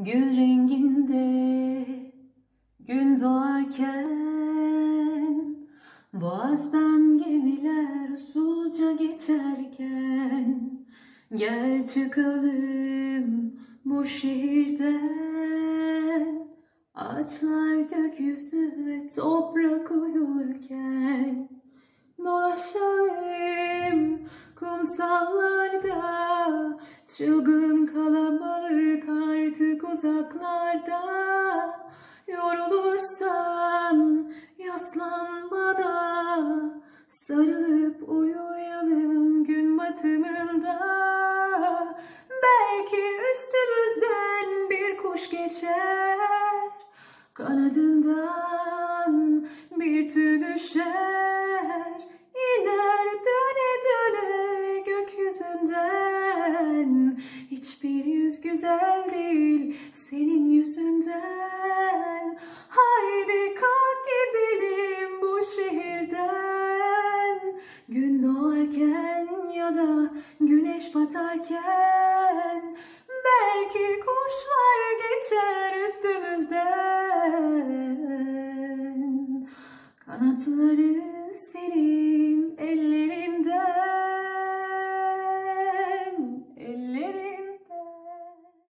Gül renginde gün doğarken Boğazdan gemiler usulca geçerken Gel çıkalım bu şehirden. Ağaçlar gökyüzü ve toprak uyurken Dolaşalım kumsallarda Çılgın kalabalık artık uzaklarda. Yorulursan yaslan bana Sarılıp uyuyalım gün batımında. Belki üstümüzden bir kuş geçer. Kanadından bir tüy düşer Hiçbir yüz güzel değil senin yüzünden. Haydi kalk gidelim bu şehirden. Gün doğarken ya da güneş batarken Belki kuşlar geçer üstümüzden. Kanatları senin ellerin